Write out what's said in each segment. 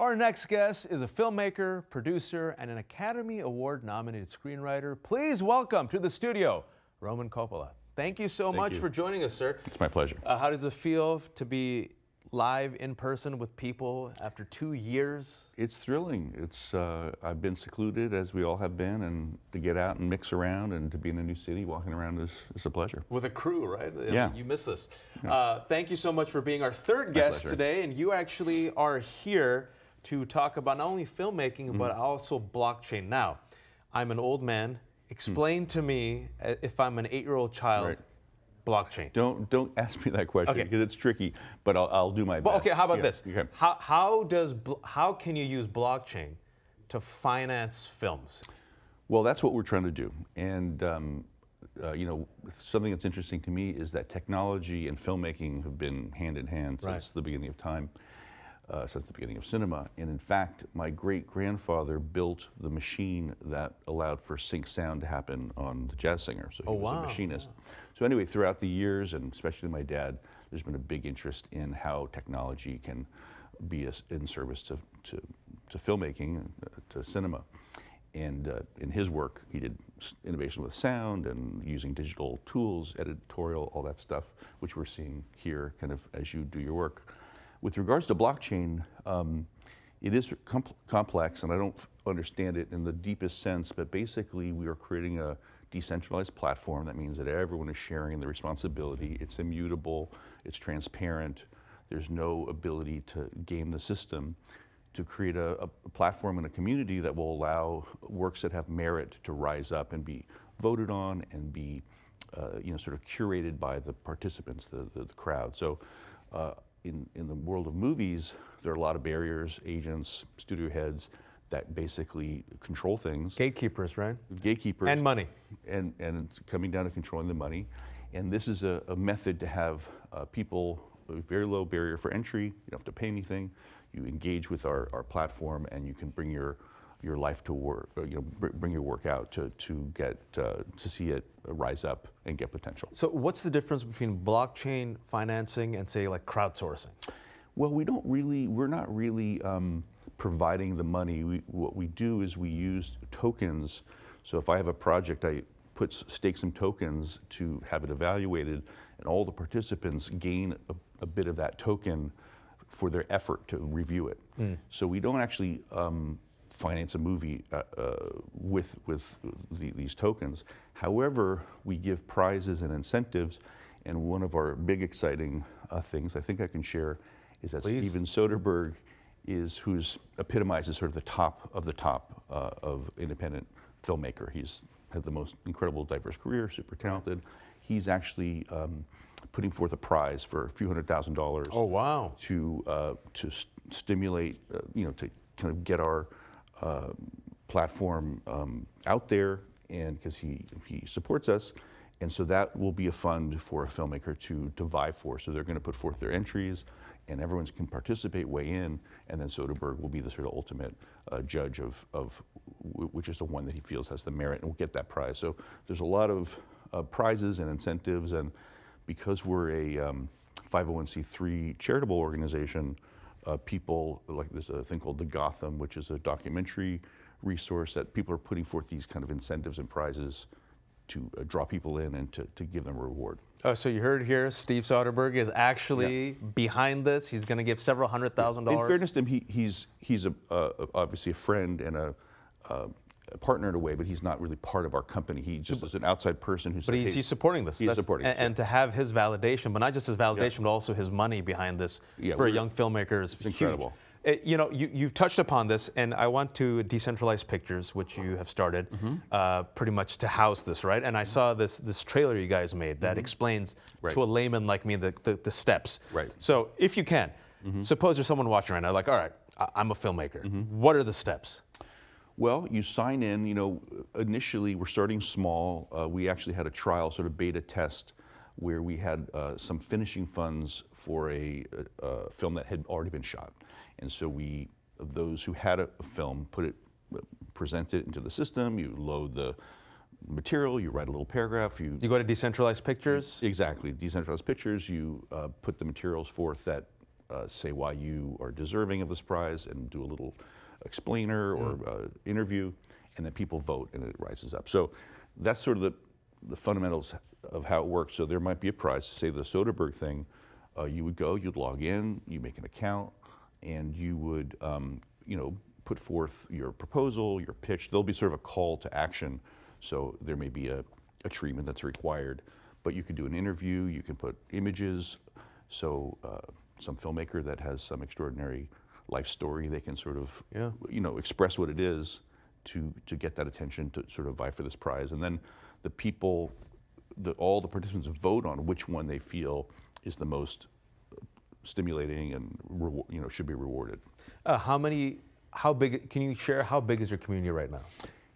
Our next guest is a filmmaker, producer, and an Academy Award nominated screenwriter. Please welcome to the studio, Roman Coppola. Thank you so Thank much you. for joining us, sir. It's my pleasure. Uh, how does it feel to be live in person with people after two years? It's thrilling. It's uh, I've been secluded as we all have been, and to get out and mix around and to be in a new city, walking around is, is a pleasure. With a crew, right? I mean, Yeah. You miss this. Uh, thank you so much for being our third guest today. And you actually are here to talk about not only filmmaking, Mm-hmm. but also blockchain. Now, I'm an old man. Explain to me, uh, if I'm an eight year old child, Right. blockchain. Don't don't ask me that question Okay. because it's tricky, but I'll, I'll do my Well, best. okay, how about Yeah, this? Okay. How, how, does, how can you use blockchain to finance films? Well, that's what we're trying to do, and um, uh, you know, something that's interesting to me is that technology and filmmaking have been hand in hand Right. since the beginning of time. Uh, since the beginning of cinema. And in fact, my great grandfather built the machine that allowed for sync sound to happen on the jazz singer. So he Oh, was wow. a machinist. So anyway, throughout the years, and especially my dad, there's been a big interest in how technology can be a, in service to, to, to filmmaking, uh, to cinema. And uh, in his work, he did innovation with sound and using digital tools, editorial, all that stuff, which we're seeing here kind of as you do your work. With regards to blockchain, um, it is compl- complex, and I don't understand it in the deepest sense, but basically, we are creating a decentralized platform. That means that everyone is sharing the responsibility. It's immutable, it's transparent, there's no ability to game the system. To create a, a platform and a community that will allow works that have merit to rise up and be voted on and be uh, you know, sort of curated by the participants, the, the, the crowd. So uh, in, in the world of movies, there are a lot of barriers, agents, studio heads that basically control things, Gatekeepers, right? gatekeepers. And money. And, and coming down to controlling the money. And this is a, a method to have uh, people, a very low barrier for entry, you don't have to pay anything. You engage with our, our platform and you can bring your, your life to work, uh, you know, bring your work out to, to get, uh, to see it rise up and get potential. So, what's the difference between blockchain financing and, say, like crowdsourcing? Well, we don't really, we're not really um, providing the money. We, what we do is we use tokens. So if I have a project, I put, stake some tokens to have it evaluated, and all the participants gain a, a bit of that token for their effort to review it. So we don't actually um, finance a movie uh, uh, with, with the, these tokens. However, we give prizes and incentives, and one of our big exciting uh, things I think I can share is that Please. Steven Soderbergh is who's epitomizes sort of the top of the top uh, of independent filmmaker. He's had the most incredible diverse career, super talented. He's actually um, putting forth a prize for a few hundred thousand dollars Oh, wow. to uh, to s- stimulate, uh, you know, to kind of get our platform um, out there, and because he he supports us, and so that will be a fund for a filmmaker to to vie for. So they're going to put forth their entries, and everyone can participate, weigh in, and then Soderbergh will be the sort of ultimate uh, judge of of which is the one that he feels has the merit, and will get that prize. So there's a lot of uh, prizes and incentives, and because we're a um, 501c3 charitable organization, uh, people like there's a thing called the Gotham, which is a documentary resource that people are putting forth these kind of incentives and prizes to uh, draw people in and to, to give them a reward. Oh, so you heard here, Steve Soderbergh is actually behind this. He's going to give several hundred thousand dollars. In fairness to him, he, he's he's a, uh, obviously a friend and a, uh, a partner in a way, but he's not really part of our company. He just is an outside person who's. But he's, he's supporting this. He's That's- supporting and, and to have his validation, but not just his validation, but also his money behind this Yeah, for a young filmmaker is incredible. Uh, you know, you, you've touched upon this, and I want to decentralize pictures, which you have started, Mm-hmm. uh, pretty much to house this, right? And I saw this this trailer you guys made that explains Mm-hmm. Right. to a layman like me the, the, the steps. Right. Mm-hmm. So if you can, suppose there's someone watching right now, like, all right, I, I'm a filmmaker. Mm-hmm. What are the steps? Well, you sign in. You know, initially we're starting small. Uh, we actually had a trial, sort of beta test, where we had uh, some finishing funds for a, a, a film that had already been shot, and so we, those who had a, a film, put it, present it into the system. You load the material. You write a little paragraph. You You go to decentralized pictures. Exactly. Decentralized pictures, you uh, put the materials forth that uh, say why you are deserving of this prize and do a little explainer or uh, interview, and then people vote and it rises up. So that's sort of the, the fundamentals of how it works. So there might be a prize, say the Soderbergh thing. Uh, you would go, you'd log in, you make an account, and you would, um, you know, put forth your proposal, your pitch. There'll be sort of a call to action. So there may be a, a treatment that's required, but you can do an interview, you can put images. So uh, some filmmaker that has some extraordinary life story, they can sort of, Yeah. you know, express what it is to, to get that attention to sort of vie for this prize. And then the people, the, all the participants vote on which one they feel is the most stimulating and you know should be rewarded. Uh, how many? How big? Can you share how big is your community right now?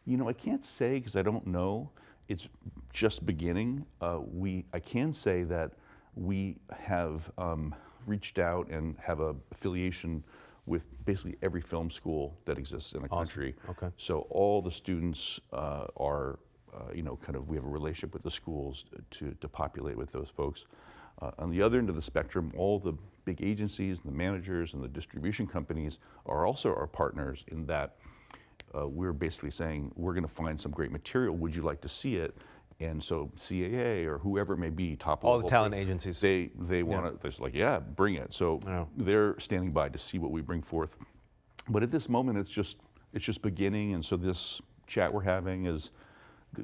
You know, I can't say because I don't know. It's just beginning. Uh, we, I can say that we have um, reached out and have a affiliation with basically every film school that exists in the country. Okay. So all the students uh, are, uh, you know, kind of. We have a relationship with the schools to to populate with those folks. Uh, on the other end of the spectrum, all the big agencies and the managers and the distribution companies are also our partners in that uh, we're basically saying we're going to find some great material. Would you like to see it? And so CAA or whoever it may be, top All the talent agencies. they they want to. They're like, yeah, bring it. So they're standing by to see what we bring forth. But at this moment, it's just it's just beginning, and so this chat we're having is,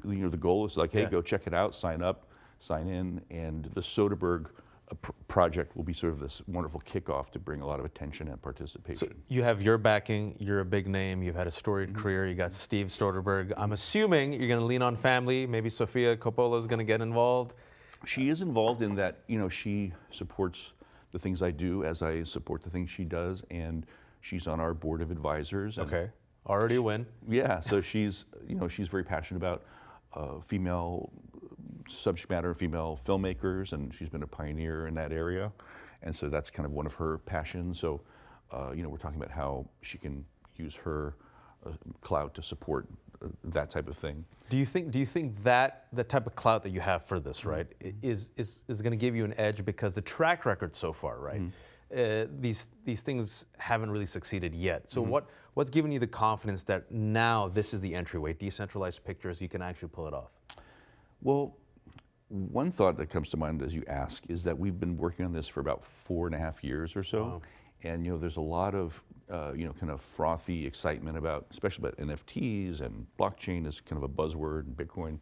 you know, the goal is like, hey, Yeah. go check it out, sign up, sign in, and the Soderbergh pr- project will be sort of this wonderful kickoff to bring a lot of attention and participation. You have your backing. You're a big name. You've had a storied Mm-hmm. career. You got Steve Soderbergh. I'm assuming you're going to lean on family. Maybe Sofia Coppola is going to get involved. She is involved in that, you know, she supports the things I do as I support the things she does, and she's on our board of advisors. Okay. Already a win. Yeah, so she's, you know, she's very passionate about uh, female subject matter, female filmmakers, and she's been a pioneer in that area. And so that's kind of one of her passions. So, uh, you know, we're talking about how she can use her uh, clout to support uh, that type of thing. Do you think? Do you think that the type of clout that you have for this, right, is is is going to give you an edge because the track record so far, right? Mm-hmm. Uh, these these things haven't really succeeded yet. So what what's giving you the confidence that now this is the entryway, decentralized pictures, you can actually pull it off? Well, one thought that comes to mind as you ask is that we've been working on this for about four and a half years or so. Wow. And you know, there's a lot of uh, you know kind of frothy excitement about, especially about NFTs and blockchain is kind of a buzzword and Bitcoin.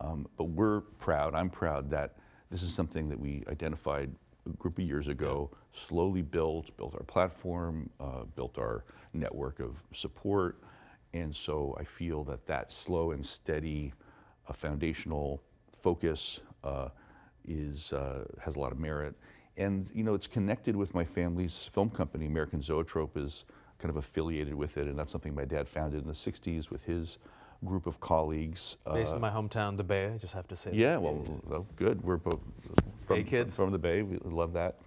Um, but we're proud. I'm proud that this is something that we identified a group of years ago, slowly built, built our platform, uh, built our network of support, and so I feel that that slow and steady, uh, foundational focus uh, is uh, has a lot of merit. And you know, it's connected with my family's film company, American Zoetrope, is kind of affiliated with it, and that's something my dad founded in the '60s with his group of colleagues. Based uh, in my hometown, the Bay, I just have to say. yeah, well, well, good. We're both from, Bay kids. from the Bay. We love that.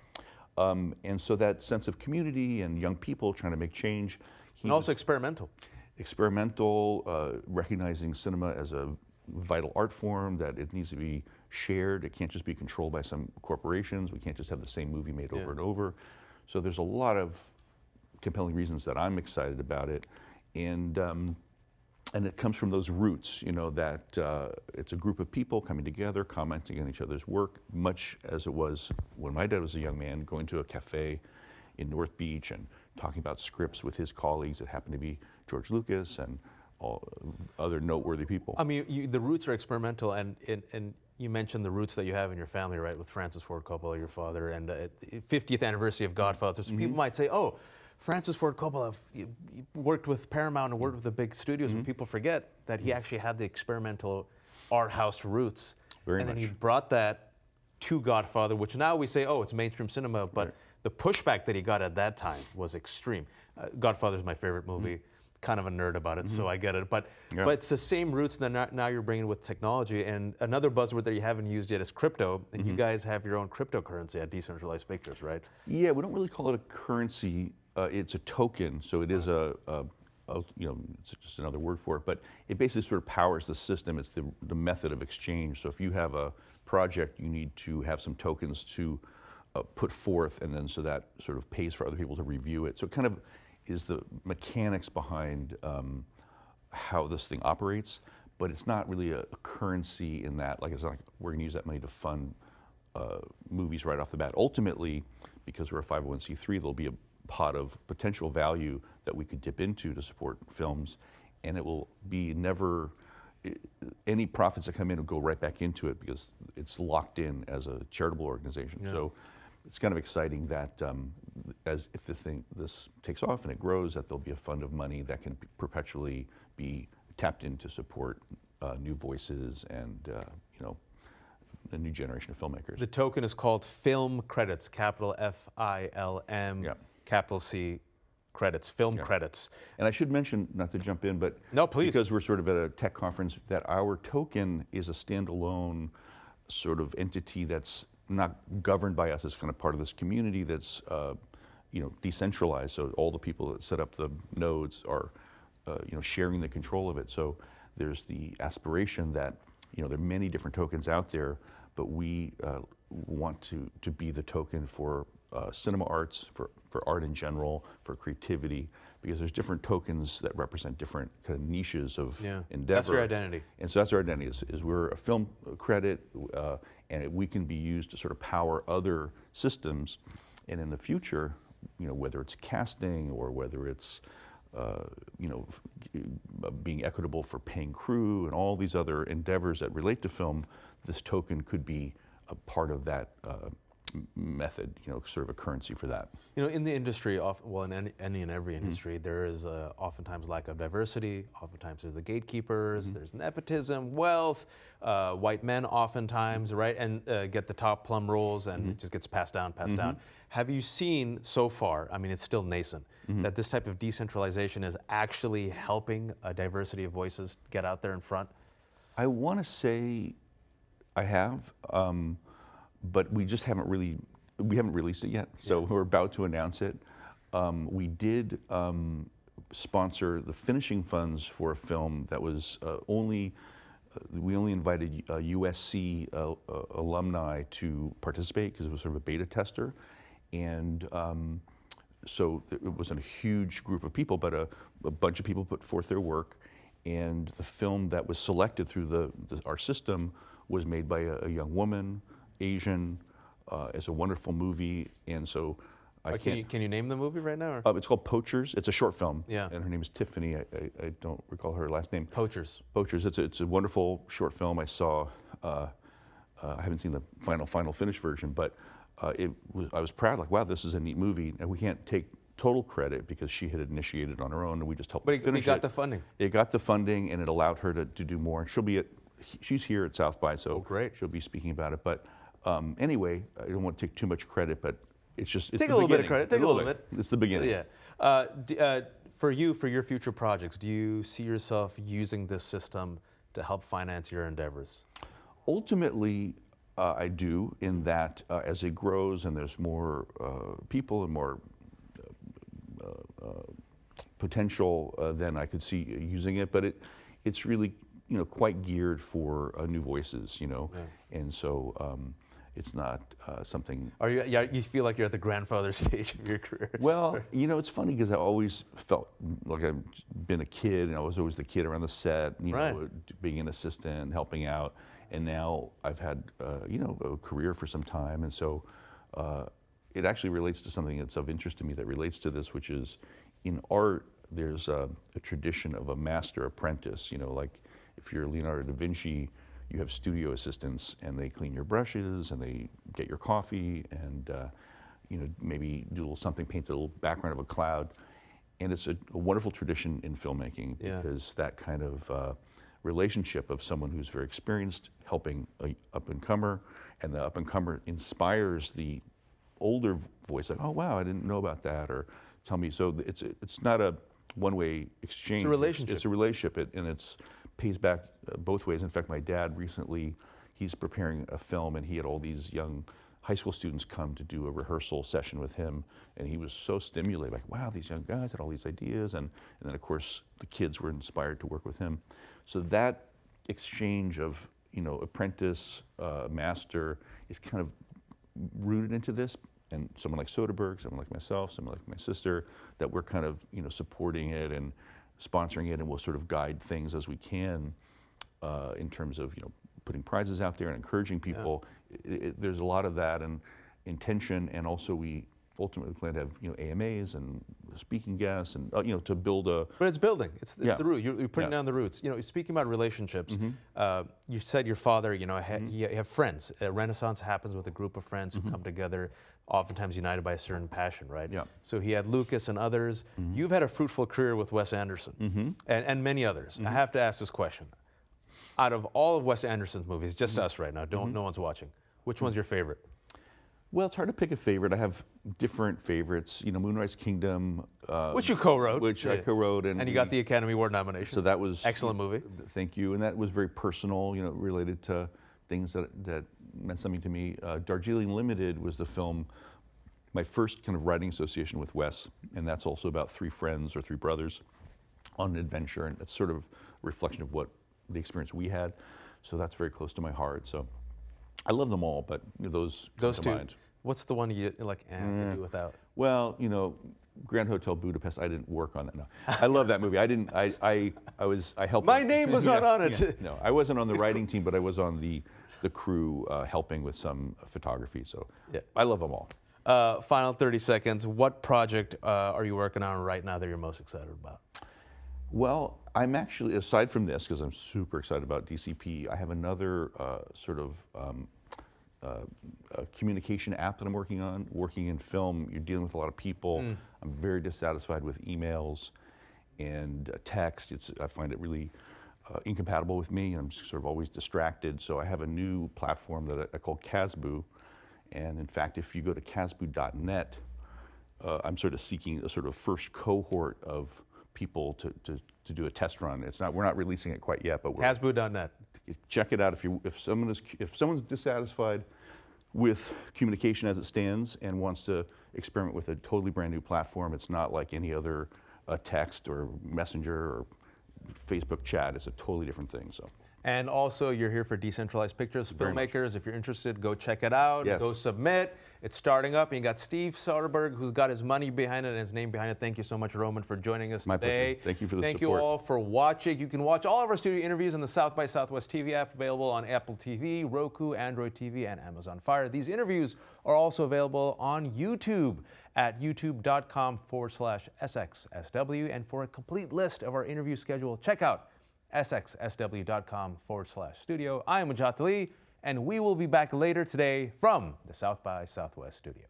Um, and so that sense of community and young people trying to make change. He And also experimental. experimental, uh, recognizing cinema as a vital art form, that it needs to be shared. It can't just be controlled by some corporations. We can't just have the same movie made over Yeah. and over. So there's a lot of compelling reasons that I'm excited about it. And, um, and it comes from those roots, you know, that uh, it's a group of people coming together, commenting on each other's work, much as it was when my dad was a young man, going to a cafe in North Beach and talking about scripts with his colleagues. It happened to be George Lucas and all other noteworthy people. I mean, you, the roots are experimental, and, and and you mentioned the roots that you have in your family, right, with Francis Ford Coppola, your father, and uh, the 50th anniversary of Godfather. So people mm-hmm. might say, oh. Francis Ford Coppola you- you worked with Paramount and worked with the big studios, but mm-hmm. people forget that he mm-hmm. actually had the experimental art house roots. Very and then he brought that to Godfather, which now we say, oh, it's mainstream cinema, but the pushback that he got at that time was extreme. Uh, is my favorite movie. Kind of a nerd about it, so I get it. But Yeah. but it's the same roots that now- you're bringing with technology. And another buzzword that you haven't used yet is crypto. And you guys have your own cryptocurrency at Decentralized Pictures, right? Yeah, we don't really call it a currency. Uh, it's a token, so it is a, a, a, you know, it's just another word for it. But it basically sort of powers the system. It's the, the method of exchange. So if you have a project, you need to have some tokens to uh, put forth, and then so that sort of pays for other people to review it. So it kind of is the mechanics behind um, how this thing operates, but it's not really a, a currency in that. Like it's not like we're going to use that money to fund uh, movies right off the bat. Ultimately, because we're a 501c3, there'll be a pot of potential value that we could dip into to support films, and it will be never any profits that come in will go right back into it because it's locked in as a charitable organization. Yeah. So it's kind of exciting that um, as if the thing this takes off and it grows, that there'll be a fund of money that can perpetually be tapped in to support uh, new voices and uh, you know a new generation of filmmakers. The token is called Film Credits, capital F I L M, yeah. capital C credits, film yeah. credits. And I should mention, not to jump in, but no, please, because we're sort of at a tech conference, that our token is a standalone sort of entity that's not governed by us. It's kind of part of this community that's uh, you know decentralized. So all the people that set up the nodes are uh, you know sharing the control of it. So there's the aspiration that you know there are many different tokens out there, but we uh, want to to be the token for uh, cinema arts, for, for art in general, for creativity, because there's different tokens that represent different kind of niches of yeah. endeavor. That's your identity. And so that's our identity, is, is we're a film credit, uh, and it, we can be used to sort of power other systems. And in the future, you know, whether it's casting or whether it's uh, you know, being equitable for paying crew and all these other endeavors that relate to film, this token could be a part of that uh, method, you know, sort of a currency for that. You know, in the industry, well, in any, any and every mm-hmm. industry, mm-hmm. there is uh, oftentimes lack of diversity. Oftentimes, there's the gatekeepers. Mm-hmm. There's nepotism, wealth. Uh, white men, oftentimes, mm-hmm. right, and uh, get the top plum roles, and it just gets passed down, passed down. Mm-hmm. Have you seen so far? I mean, it's still nascent. That this type of decentralization is actually helping a diversity of voices get out there in front. I want to say, I have. Um, but we just haven't really we haven't released it yet. So yeah. we're about to announce it. Um, we did um, sponsor the finishing funds for a film that was uh, only uh, we only invited uh, USC uh, alumni to participate because it was sort of a beta tester, and um, so it wasn't a huge group of people, but a, a, bunch of people put forth their work, and the film that was selected through the, the our system was made by a, a young woman Asian. Uh, it's a wonderful movie, and so I uh, can you can you name the movie right now? Uh, it's called Poachers. It's a short film. Yeah. And her name is Tiffany. I, I, I don't recall her last name. Poachers. Poachers. It's a, it's a wonderful short film. I saw. Uh, uh I haven't seen the final final finished version, but uh, it was, I was proud. Like, wow, this is a neat movie, and we can't take total credit because she had initiated on her own, and we just helped. But it, finish it got it. the funding. It got the funding, and it allowed her to, to do more. And she'll be at. She's here at South by, so oh, great. she'll be speaking about it. But um, anyway, I don't want to take too much credit, but it's just it's take a little beginning. bit of credit. Take a little, bit. bit. It's the beginning. Yeah. Uh, d- uh, for you, for your future projects, do you see yourself using this system to help finance your endeavors? Ultimately, uh, I do. In that, uh, as it grows and there's more uh, people and more uh, potential, then I could see using it. But it, it's really you know quite geared for new voices. You know, yeah. and so. Um, it's not uh, something. Are you? Yeah, you feel like you're at the grandfather stage of your career. Well, you know, it's funny because I always felt like I've been a kid, and I was always the kid around the set, you right. know, being an assistant, helping out, and now I've had, uh, you know, a career for some time, and so uh, it actually relates to something that's of interest to me that relates to this, which is in art. There's a, a tradition of a master apprentice. You know, like if you're Leonardo da Vinci you have studio assistants and they clean your brushes and they get your coffee and uh, you know maybe do a little something, paint the little background of a cloud. And it's a, a wonderful tradition in filmmaking yeah. because that kind of uh, relationship of someone who's very experienced helping a up and comer, and the up and comer inspires the older voice like, oh wow, I didn't know about that, or tell me. So it's it's not a one way exchange. It's a relationship. It's a relationship, it, and it's pays back uh, both ways. In fact, my dad recently, he's preparing a film and he had all these young high school students come to do a rehearsal session with him and he was so stimulated like wow these young guys had all these ideas and, and then of course the kids were inspired to work with him so that exchange of you know apprentice uh, master is kind of rooted into this, and someone like Soderbergh, someone like myself, someone like my sister, that we're kind of you know supporting it and sponsoring it, and we'll sort of guide things as we can uh, in terms of you know putting prizes out there and encouraging people. It, it, there's a lot of that and intention, and also we ultimately plan to have you know AMAs and speaking guests and uh, you know to build a. But it's building. It's, it's Yeah. the root. You're, you're putting Yeah. down the roots. You know, speaking about relationships, Mm-hmm. uh, you said your father. You know, ha- you have friends. A renaissance happens with a group of friends who come together, oftentimes united by a certain passion, right? Mm-hmm. Yeah. So he had Lucas and others. You've had a fruitful career with Wes Anderson Mm-hmm. and, and many others. I have to ask this question: Out of all of Wes Anderson's movies, just Mm-hmm. us right now, don't no one's watching. Which one's your favorite? Well, it's hard to pick a favorite. I have different favorites. You know, Moonrise Kingdom, uh, Which you co-wrote. which I co-wrote, and, And you got the Academy Award nomination. So that was Excellent movie. Thank you, and that was very personal. You know, related to things that that meant something to me. Uh, Darjeeling Limited was the film, my first kind of writing association with Wes, and that's also about three friends or three brothers on an adventure, and it's sort of a reflection of what the experience we had. So that's very close to my heart. So I love them all, but those come Those to two. mind. What's the one you like? Eh, Mm. can do without. Well, you know, Grand Hotel Budapest. I didn't work on that. No, I love that movie. I didn't. I I, I was. I helped. My name was Yeah, not on it. yeah. No, I wasn't on the writing team, but I was on the the crew uh, helping with some photography. So Yeah. I love them all. Uh, final 30 seconds. What project uh, are you working on right now that you're most excited about? Well, I'm actually aside from this because I'm super excited about DCP. I have another uh, sort of. Um, a communication app that I'm working on. Working in film, you're dealing with a lot of people. I'm very dissatisfied with emails and uh, text. It's, I find it really uh, incompatible with me, and I'm sort of always distracted. So I have a new platform that I, I call Casboo, and in fact, if you go to casboo.net, uh, I'm sort of seeking a sort of first cohort of people to, to, to do a test run. It's not we're not releasing it quite yet, but we're Hasboo.net. check it out if you if someone is if someone's dissatisfied with communication as it stands and wants to experiment with a totally brand new platform it's not like any other uh, text or messenger or facebook chat it's a totally different thing so And also, you're here for Decentralized Pictures. Very much. Filmmakers, if you're interested, go check it out. Yes. Go submit. It's starting up. And you got Steve Soderbergh, who's got his money behind it and his name behind it. Thank you so much, Roman, for joining us My pleasure. Thank you for the Thank support. you all for watching. You can watch all of our studio interviews on the South by Southwest TV app, available on Apple TV, Roku, Android TV, and Amazon Fire. These interviews are also available on YouTube at youtube.com forward slash SXSW. And for a complete list of our interview schedule, check out sxsw.com forward slash studio. I am Majat Ali, and we will be back later today from the South by Southwest studio.